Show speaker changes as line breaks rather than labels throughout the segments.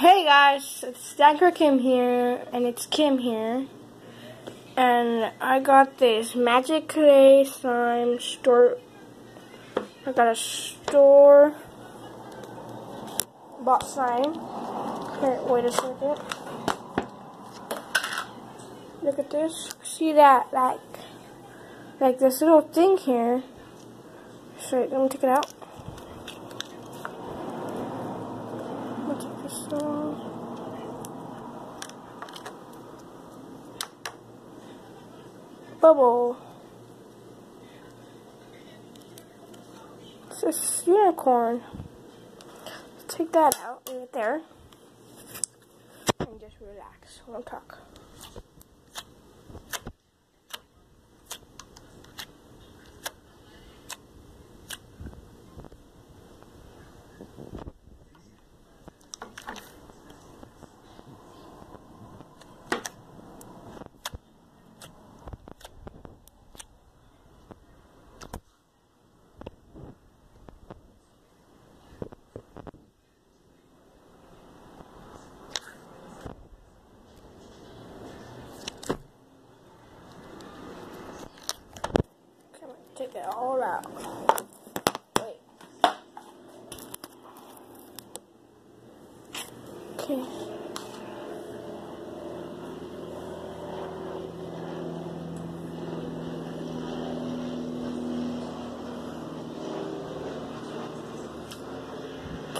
Hey guys, it's Danker Kim here, and it's Kim here. And I got this Magic Clay Slime store. I got a store bought slime. Here, wait a second. Look at this. See that, like, like this little thing here. So let me take it out. Bubble. It's a unicorn. take that out, leave it there, and just relax. Won't talk. Take it all out. Wait. Okay.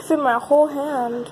Fit my whole hand.